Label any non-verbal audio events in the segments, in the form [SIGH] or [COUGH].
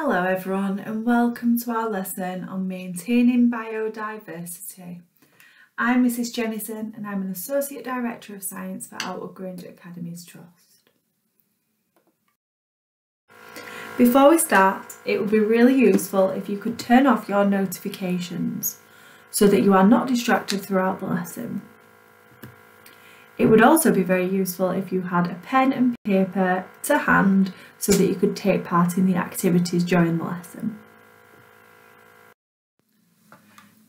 Hello everyone and welcome to our lesson on maintaining biodiversity. I'm Mrs Jennison and I'm an Associate Director of Science for Outwood Grange Academies Trust. Before we start, it would be really useful if you could turn off your notifications so that you are not distracted throughout the lesson. It would also be very useful if you had a pen and paper to hand so that you could take part in the activities during the lesson.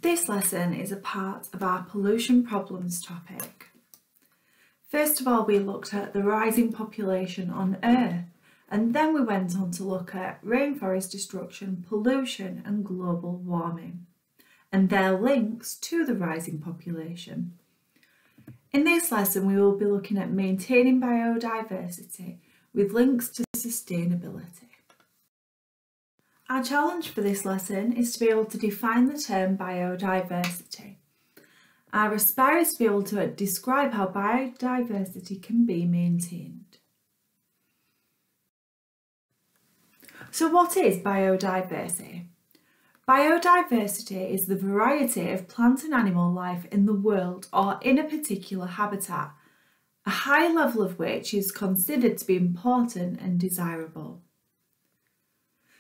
This lesson is a part of our pollution problems topic. First of all, we looked at the rising population on Earth and then we went on to look at rainforest destruction, pollution and global warming and their links to the rising population. In this lesson, we will be looking at maintaining biodiversity with links to sustainability. Our challenge for this lesson is to be able to define the term biodiversity. Our aspire is to be able to describe how biodiversity can be maintained. So what is biodiversity? Biodiversity is the variety of plant and animal life in the world or in a particular habitat, a high level of which is considered to be important and desirable.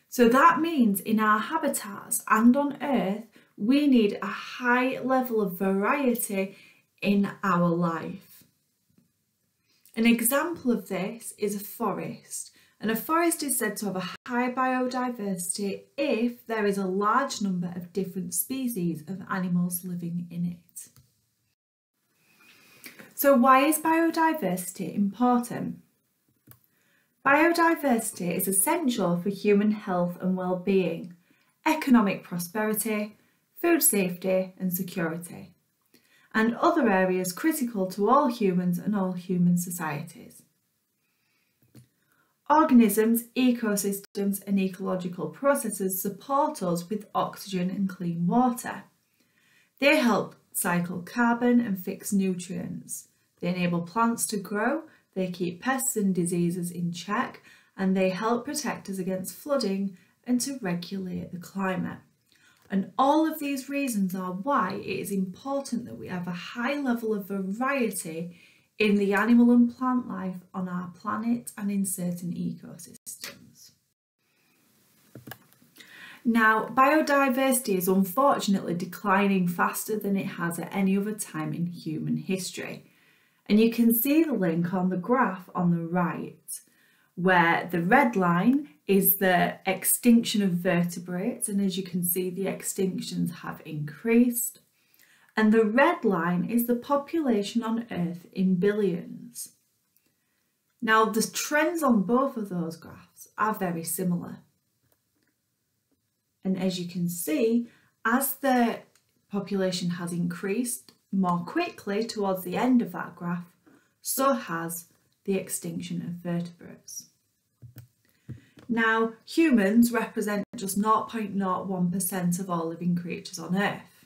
So that means in our habitats and on Earth, we need a high level of variety in our life. An example of this is a forest and a forest is said to have a high biodiversity if there is a large number of different species of animals living in it. So why is biodiversity important? Biodiversity is essential for human health and well-being, economic prosperity, food safety and security, and other areas critical to all humans and all human societies. Organisms, ecosystems and ecological processes support us with oxygen and clean water. They help cycle carbon and fix nutrients. They enable plants to grow, they keep pests and diseases in check, and they help protect us against flooding and to regulate the climate. And all of these reasons are why it is important that we have a high level of variety in the animal and plant life on our planet and in certain ecosystems. Now, biodiversity is unfortunately declining faster than it has at any other time in human history. And you can see the link on the graph on the right, where the red line is the extinction of vertebrates. And as you can see, the extinctions have increased and the red line is the population on Earth in billions. Now the trends on both of those graphs are very similar. And as you can see, as the population has increased more quickly towards the end of that graph, so has the extinction of vertebrates. Now, humans represent just 0.01% of all living creatures on Earth.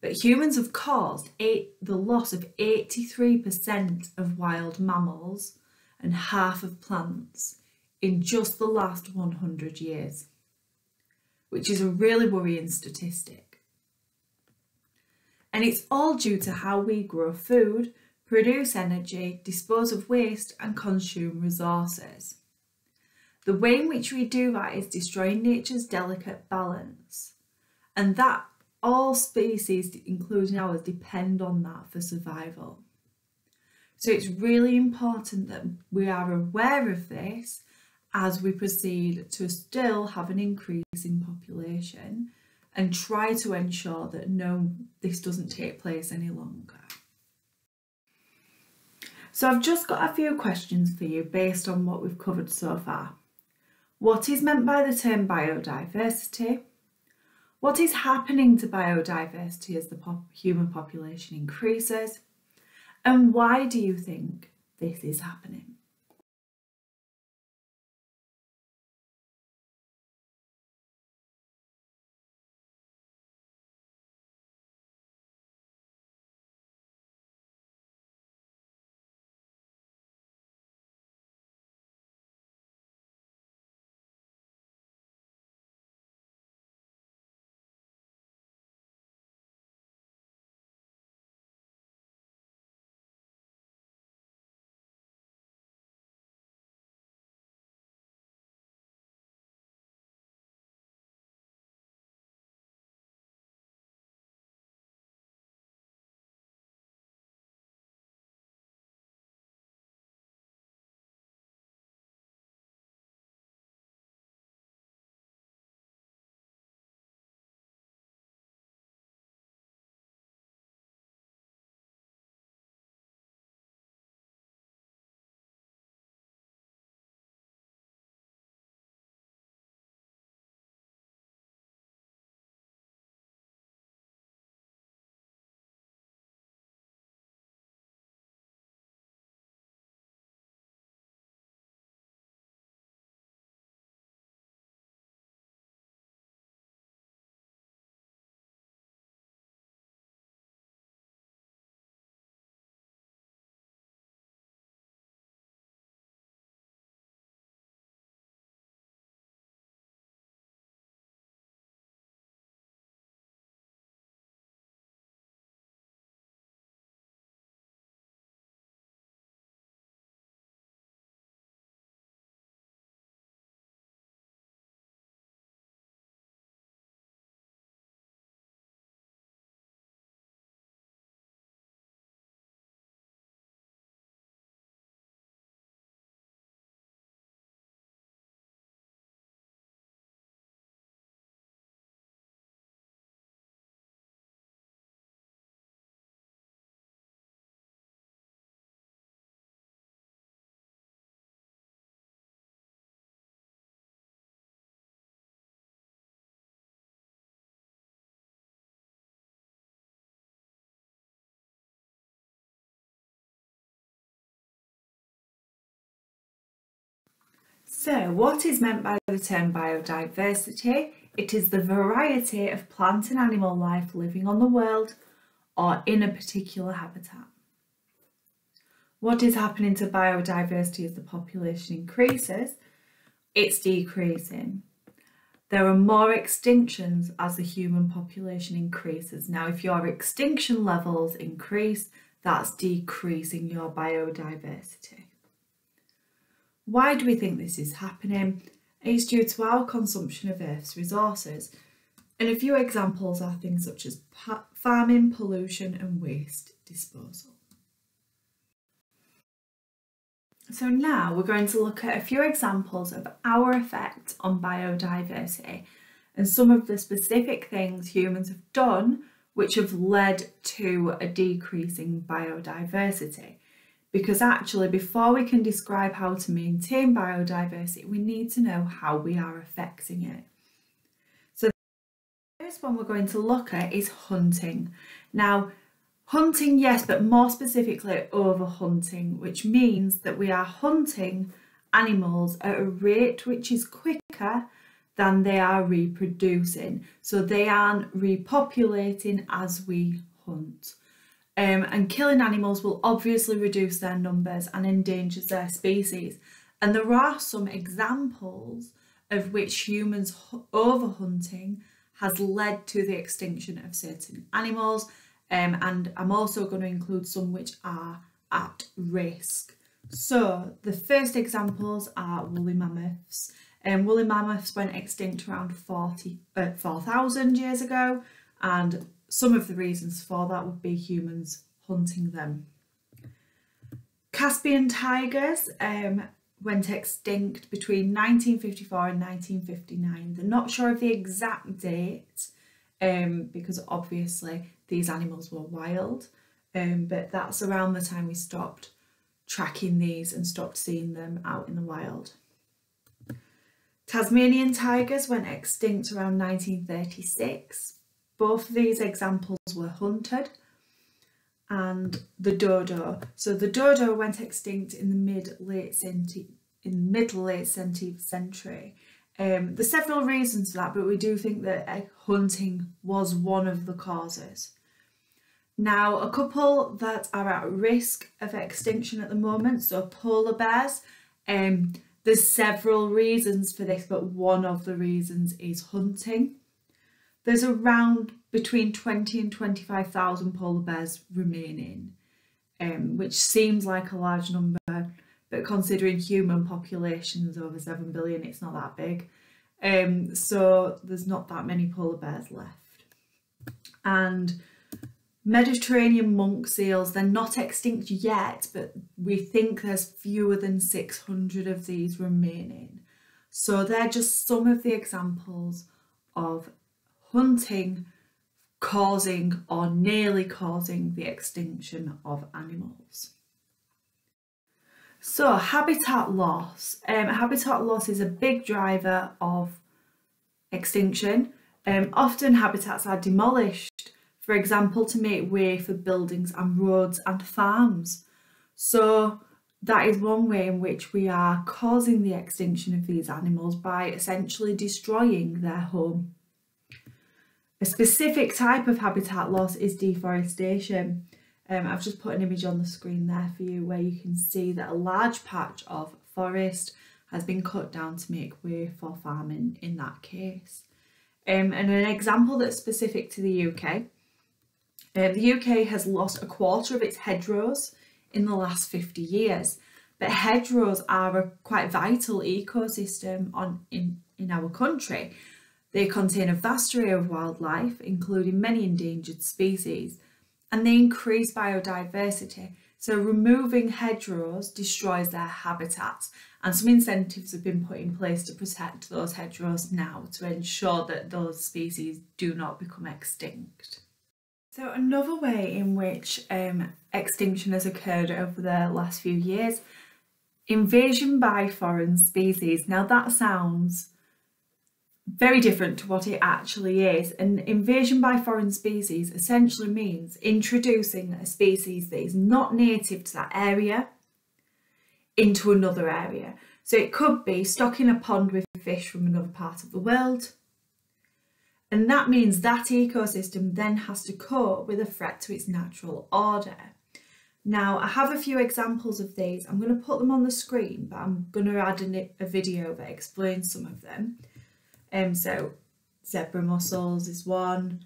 But humans have caused eight, the loss of 83% of wild mammals and half of plants in just the last 100 years, which is a really worrying statistic. And it's all due to how we grow food, produce energy, dispose of waste and consume resources. The way in which we do that is destroying nature's delicate balance. And that all species, including ours, depend on that for survival. So it's really important that we are aware of this as we proceed to still have an increase in population and try to ensure that no, this doesn't take place any longer. So I've just got a few questions for you based on what we've covered so far. What is meant by the term biodiversity? What is happening to biodiversity as the pop human population increases? And why do you think this is happening? So, what is meant by the term biodiversity? It is the variety of plant and animal life living on the world or in a particular habitat. What is happening to biodiversity as the population increases? It's decreasing. There are more extinctions as the human population increases. Now, if your extinction levels increase, that's decreasing your biodiversity. Why do we think this is happening? It's due to our consumption of Earth's resources. And a few examples are things such as farming, pollution and waste disposal. So now we're going to look at a few examples of our effect on biodiversity and some of the specific things humans have done which have led to a decrease in biodiversity. Because actually, before we can describe how to maintain biodiversity, we need to know how we are affecting it. So the first one we're going to look at is hunting. Now, Hunting, yes, but more specifically overhunting, which means that we are hunting animals at a rate which is quicker than they are reproducing. So they aren't repopulating as we hunt. Um, and killing animals will obviously reduce their numbers and endangers their species. And there are some examples of which humans overhunting has led to the extinction of certain animals um, and I'm also going to include some which are at risk. So the first examples are woolly mammoths. Um, woolly mammoths went extinct around 40, uh, 4,000 years ago and some of the reasons for that would be humans hunting them. Caspian tigers um, went extinct between 1954 and 1959. They're not sure of the exact date um, because obviously these animals were wild. Um, but that's around the time we stopped tracking these and stopped seeing them out in the wild. Tasmanian tigers went extinct around 1936. Both of these examples were hunted and the dodo. So the dodo went extinct in the mid late in mid late 17th century. Um, there's several reasons for that, but we do think that uh, hunting was one of the causes. Now, a couple that are at risk of extinction at the moment, so polar bears, um, there's several reasons for this, but one of the reasons is hunting. There's around between 20 and 25,000 polar bears remaining, um, which seems like a large number, but considering human populations over 7 billion, it's not that big. Um, so there's not that many polar bears left. And Mediterranean monk seals, they're not extinct yet, but we think there's fewer than 600 of these remaining. So they're just some of the examples of hunting causing or nearly causing the extinction of animals. So habitat loss. Um, habitat loss is a big driver of extinction. Um, often habitats are demolished for example, to make way for buildings and roads and farms. So that is one way in which we are causing the extinction of these animals by essentially destroying their home. A specific type of habitat loss is deforestation. Um, I've just put an image on the screen there for you where you can see that a large patch of forest has been cut down to make way for farming in that case. Um, and an example that's specific to the UK uh, the UK has lost a quarter of its hedgerows in the last 50 years, but hedgerows are a quite vital ecosystem on in, in our country. They contain a vast array of wildlife, including many endangered species, and they increase biodiversity. So removing hedgerows destroys their habitats and some incentives have been put in place to protect those hedgerows now to ensure that those species do not become extinct. So another way in which um, extinction has occurred over the last few years, invasion by foreign species. Now that sounds very different to what it actually is. An invasion by foreign species essentially means introducing a species that is not native to that area into another area. So it could be stocking a pond with fish from another part of the world. And that means that ecosystem then has to cope with a threat to its natural order. Now, I have a few examples of these. I'm going to put them on the screen, but I'm going to add a video that explains some of them. Um, so, zebra mussels is one,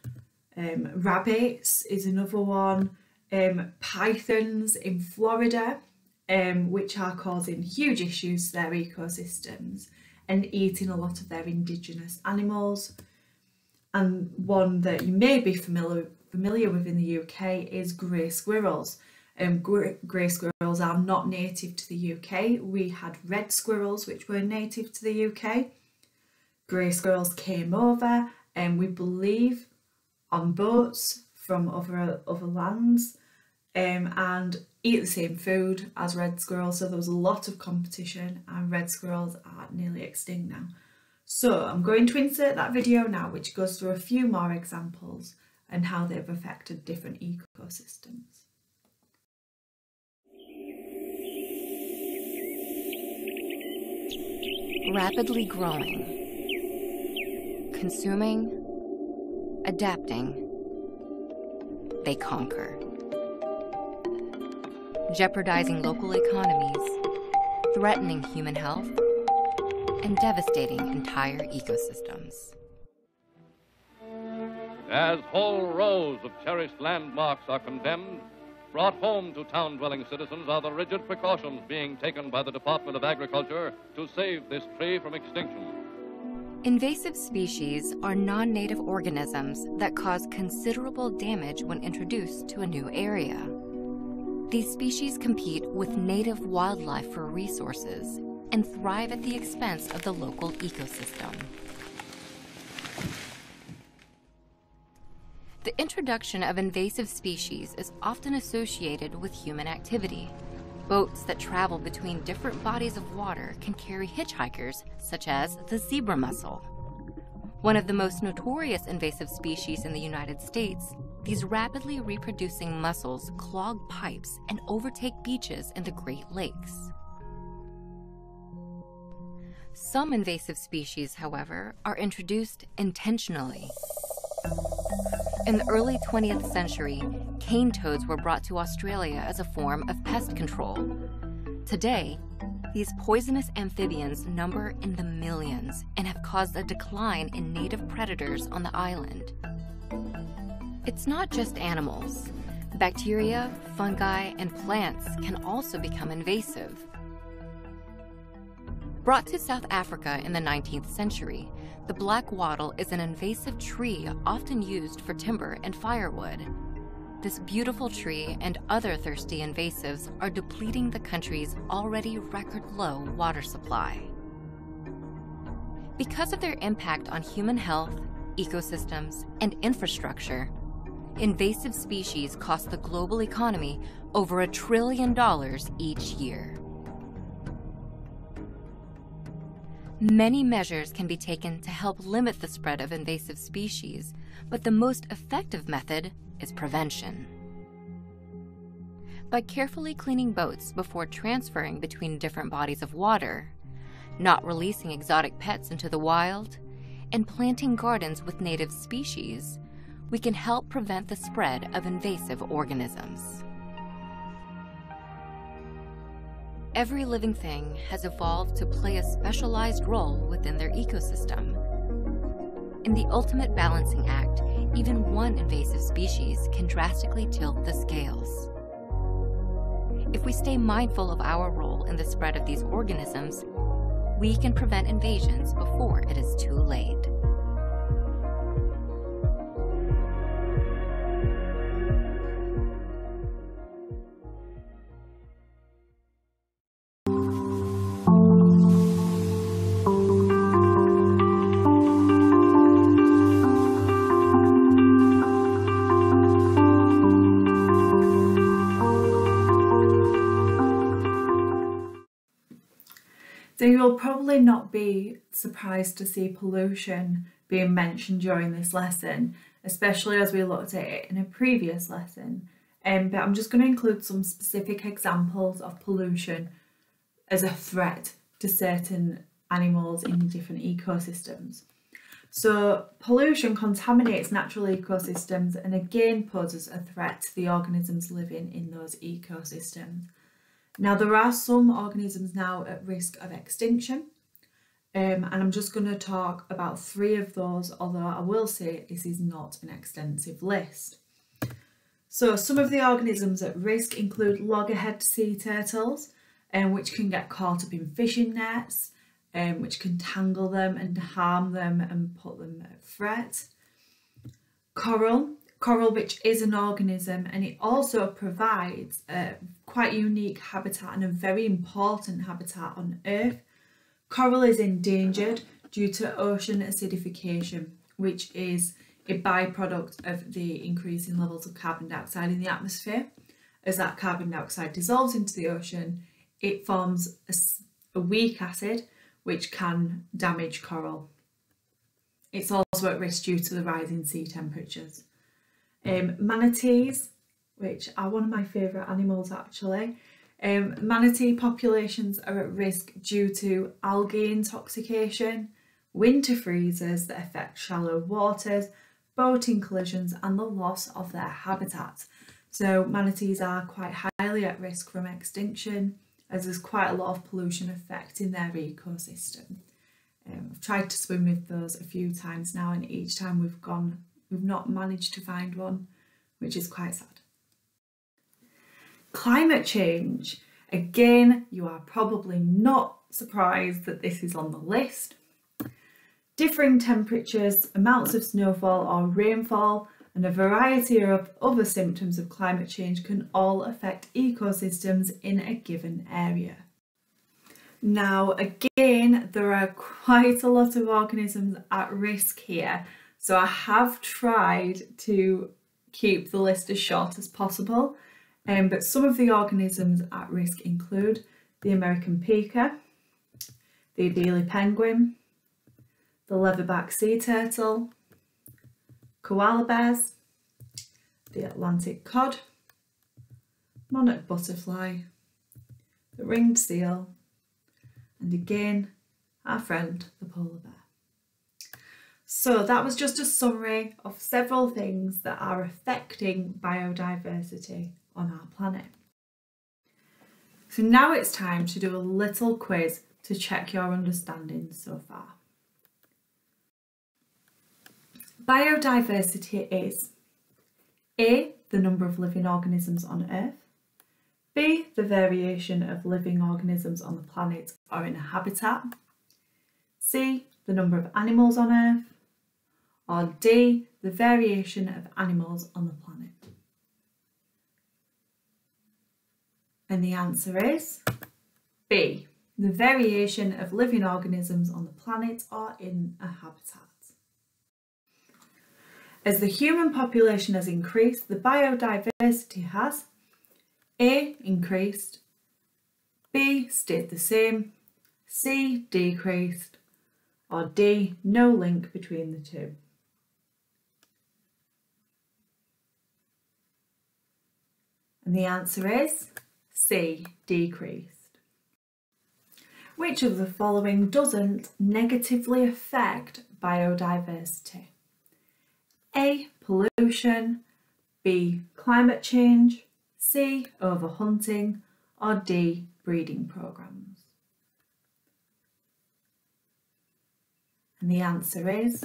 um, rabbits is another one, um, pythons in Florida, um, which are causing huge issues to their ecosystems and eating a lot of their indigenous animals. And one that you may be familiar, familiar with in the UK is grey squirrels. Um, grey squirrels are not native to the UK. We had red squirrels which were native to the UK. Grey squirrels came over and we believe on boats from other, other lands um, and eat the same food as red squirrels. So there was a lot of competition and red squirrels are nearly extinct now. So I'm going to insert that video now which goes through a few more examples and how they've affected different ecosystems. Rapidly growing, consuming, adapting, they conquer jeopardizing local economies, threatening human health, and devastating entire ecosystems. As whole rows of cherished landmarks are condemned, brought home to town-dwelling citizens are the rigid precautions being taken by the Department of Agriculture to save this tree from extinction. Invasive species are non-native organisms that cause considerable damage when introduced to a new area. These species compete with native wildlife for resources and thrive at the expense of the local ecosystem. The introduction of invasive species is often associated with human activity. Boats that travel between different bodies of water can carry hitchhikers, such as the zebra mussel. One of the most notorious invasive species in the United States these rapidly reproducing mussels clog pipes and overtake beaches in the Great Lakes. Some invasive species, however, are introduced intentionally. In the early 20th century, cane toads were brought to Australia as a form of pest control. Today, these poisonous amphibians number in the millions and have caused a decline in native predators on the island. It's not just animals. Bacteria, fungi, and plants can also become invasive. Brought to South Africa in the 19th century, the black wattle is an invasive tree often used for timber and firewood. This beautiful tree and other thirsty invasives are depleting the country's already record low water supply. Because of their impact on human health, ecosystems, and infrastructure, invasive species cost the global economy over a trillion dollars each year. Many measures can be taken to help limit the spread of invasive species, but the most effective method is prevention. By carefully cleaning boats before transferring between different bodies of water, not releasing exotic pets into the wild, and planting gardens with native species, we can help prevent the spread of invasive organisms. Every living thing has evolved to play a specialized role within their ecosystem. In the ultimate balancing act, even one invasive species can drastically tilt the scales. If we stay mindful of our role in the spread of these organisms, we can prevent invasions before it is too late. So you will probably not be surprised to see pollution being mentioned during this lesson, especially as we looked at it in a previous lesson. Um, but I'm just going to include some specific examples of pollution as a threat to certain animals in different ecosystems. So pollution contaminates natural ecosystems and again poses a threat to the organisms living in those ecosystems. Now there are some organisms now at risk of extinction um, and I'm just going to talk about three of those, although I will say this is not an extensive list. So some of the organisms at risk include loggerhead sea turtles, um, which can get caught up in fishing nets, um, which can tangle them and harm them and put them at threat. Coral, coral which is an organism and it also provides a quite unique habitat and a very important habitat on Earth Coral is endangered due to ocean acidification, which is a byproduct of the increasing levels of carbon dioxide in the atmosphere. As that carbon dioxide dissolves into the ocean, it forms a, a weak acid which can damage coral. It's also at risk due to the rising sea temperatures. Um, manatees, which are one of my favourite animals actually, um, manatee populations are at risk due to algae intoxication, winter freezes that affect shallow waters, boating collisions and the loss of their habitat. So manatees are quite highly at risk from extinction as there's quite a lot of pollution affecting their ecosystem. Um, I've tried to swim with those a few times now and each time we've gone we've not managed to find one which is quite sad. Climate change. Again, you are probably not surprised that this is on the list. Differing temperatures, amounts of snowfall or rainfall, and a variety of other symptoms of climate change can all affect ecosystems in a given area. Now, again, there are [LAUGHS] quite a lot of organisms at risk here, so I have tried to keep the list as short as possible. Um, but some of the organisms at risk include the American pika, the Adelie penguin, the leatherback sea turtle, koala bears, the Atlantic cod, monarch butterfly, the ringed seal, and again, our friend the polar bear. So that was just a summary of several things that are affecting biodiversity on our planet. So now it's time to do a little quiz to check your understanding so far. Biodiversity is A. The number of living organisms on Earth B. The variation of living organisms on the planet or in a habitat C. The number of animals on Earth or D. The variation of animals on the planet And the answer is B, the variation of living organisms on the planet or in a habitat. As the human population has increased, the biodiversity has A. increased, B. stayed the same, C. decreased, or D. no link between the two. And the answer is C. Decreased. Which of the following doesn't negatively affect biodiversity? A. Pollution B. Climate change C. Overhunting or D. Breeding programs? And the answer is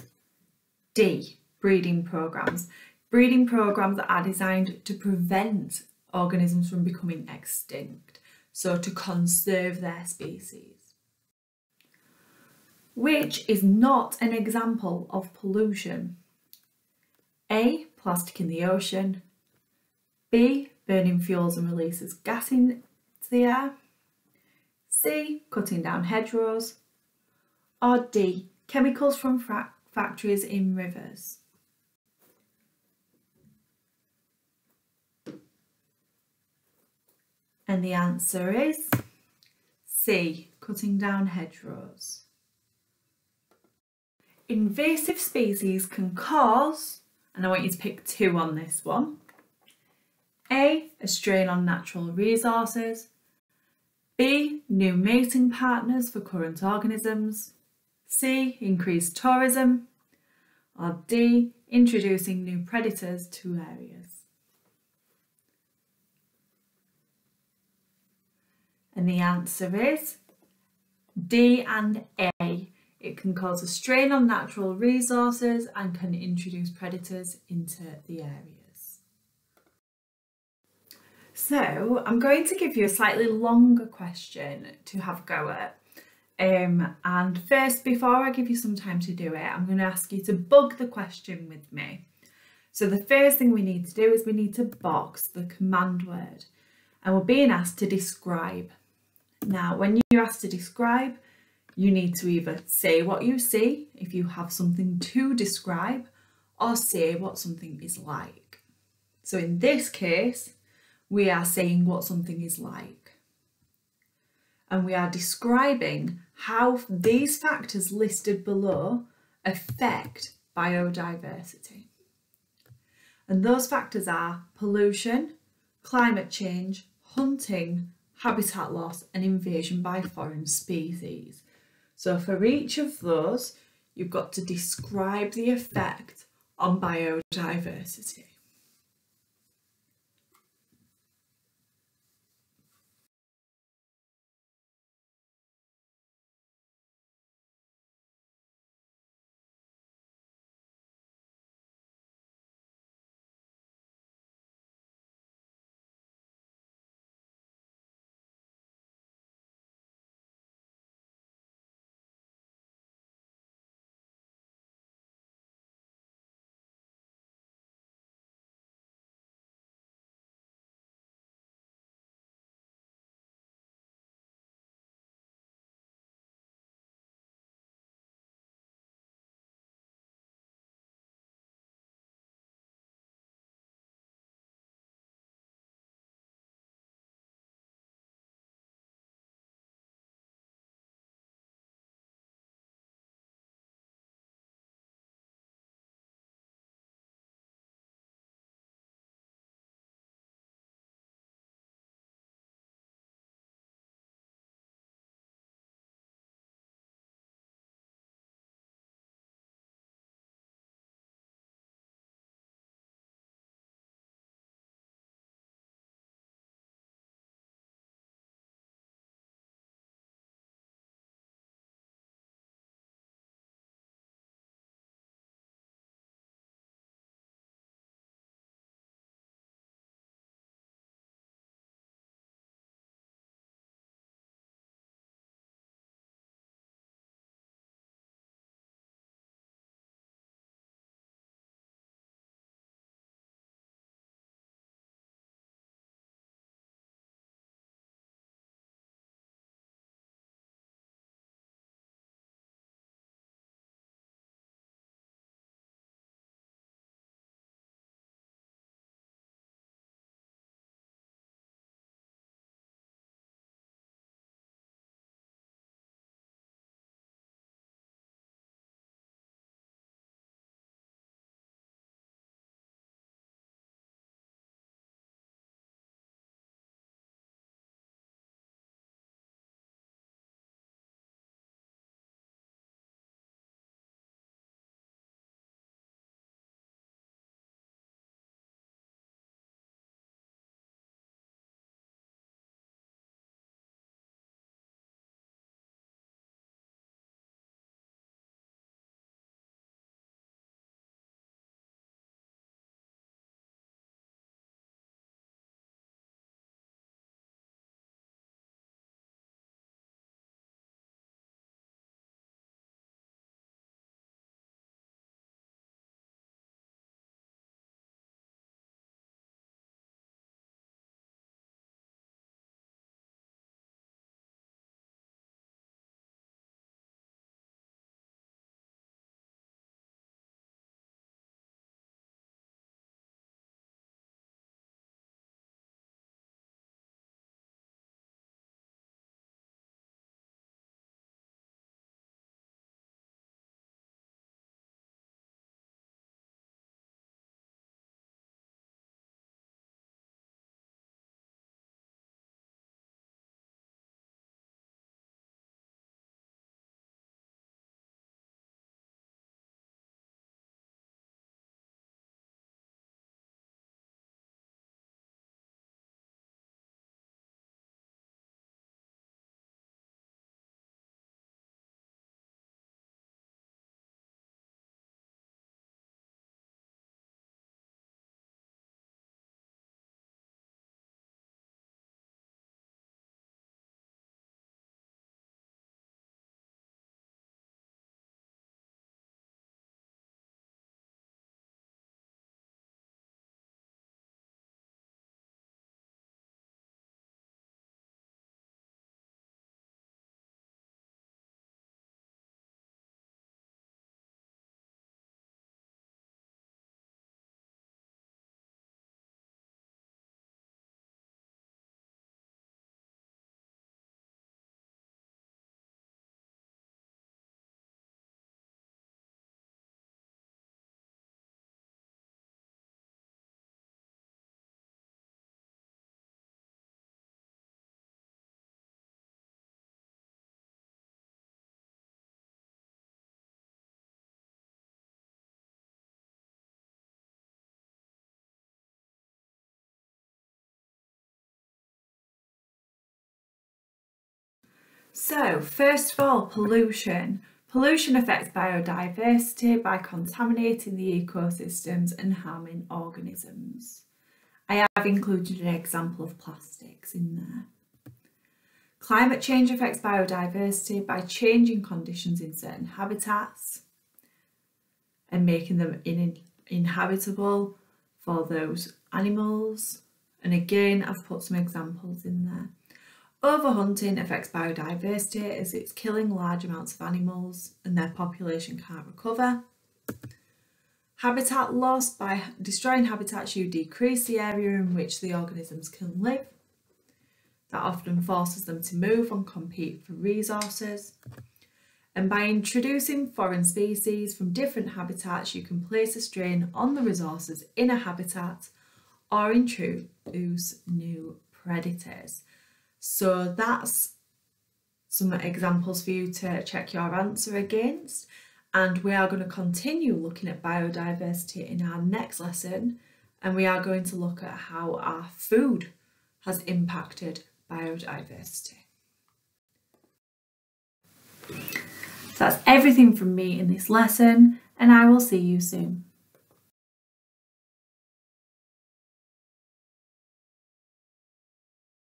D. Breeding programs. Breeding programs are designed to prevent organisms from becoming extinct, so to conserve their species. Which is not an example of pollution? A. Plastic in the ocean. B. Burning fuels and releases gas into the air. C. Cutting down hedgerows. Or D. Chemicals from factories in rivers. And the answer is C, cutting down hedgerows. Invasive species can cause, and I want you to pick two on this one, A, a strain on natural resources, B. New mating partners for current organisms. C. Increased tourism. Or D. Introducing new predators to areas. And the answer is D and A. It can cause a strain on natural resources and can introduce predators into the areas. So I'm going to give you a slightly longer question to have a go at. Um, and first, before I give you some time to do it, I'm going to ask you to bug the question with me. So the first thing we need to do is we need to box the command word and we're being asked to describe. Now, when you're asked to describe, you need to either say what you see if you have something to describe or say what something is like. So in this case, we are saying what something is like. And we are describing how these factors listed below affect biodiversity. And those factors are pollution, climate change, hunting, habitat loss and invasion by foreign species. So for each of those, you've got to describe the effect on biodiversity. So, first of all, pollution. Pollution affects biodiversity by contaminating the ecosystems and harming organisms. I have included an example of plastics in there. Climate change affects biodiversity by changing conditions in certain habitats and making them in inhabitable for those animals. And again, I've put some examples in there. Overhunting affects biodiversity as it's killing large amounts of animals and their population can't recover. Habitat loss, by destroying habitats you decrease the area in which the organisms can live. That often forces them to move and compete for resources. And by introducing foreign species from different habitats, you can place a strain on the resources in a habitat or introduce new predators. So that's some examples for you to check your answer against. And we are going to continue looking at biodiversity in our next lesson. And we are going to look at how our food has impacted biodiversity. So that's everything from me in this lesson, and I will see you soon.